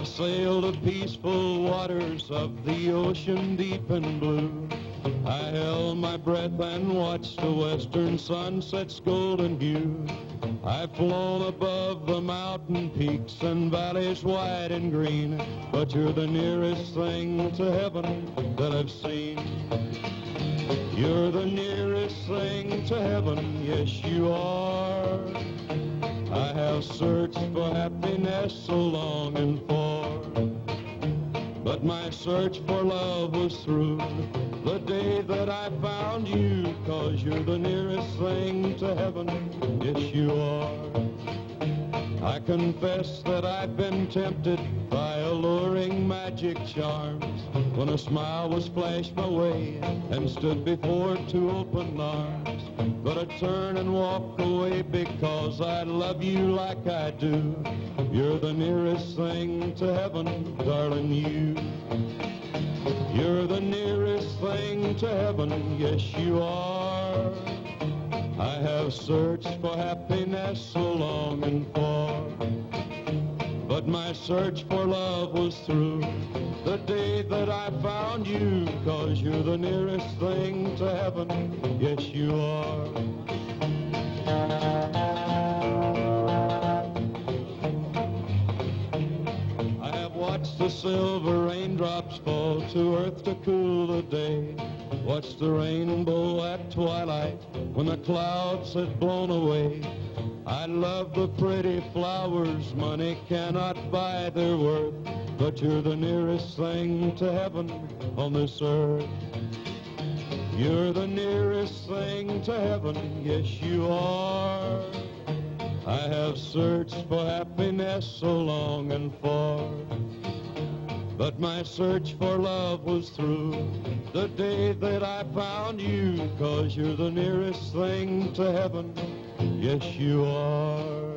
sailed the peaceful waters of the ocean deep and blue. I held my breath and watched the western sunset's golden hue. I've flown above the mountain peaks and valleys wide and green, but you're the nearest thing to heaven that I've seen. You're the nearest thing to heaven, yes you are. I have searched for happiness so long and for, but my search for love was through the day that I found you, cause you're the nearest thing to heaven, yes you are. I confess that I've been tempted by alluring magic charms when a smile was flashed my way and stood before two open arms. I turn and walk away because I love you like I do. You're the nearest thing to heaven, darling, you. You're the nearest thing to heaven, yes you are. I have searched for happiness so long and but my search for love was through the day that I found you, cause you're the nearest thing to heaven, yes you are. I have watched the silver raindrops fall to earth to cool the day. Watched the rainbow at twilight when the clouds had blown away. I love the pretty flowers, money cannot buy their worth, but you're the nearest thing to heaven on this earth. You're the nearest thing to heaven, yes you are. I have searched for happiness so long and for, but my search for love was through the day that I found you, cause you're the nearest thing to heaven, yes you are.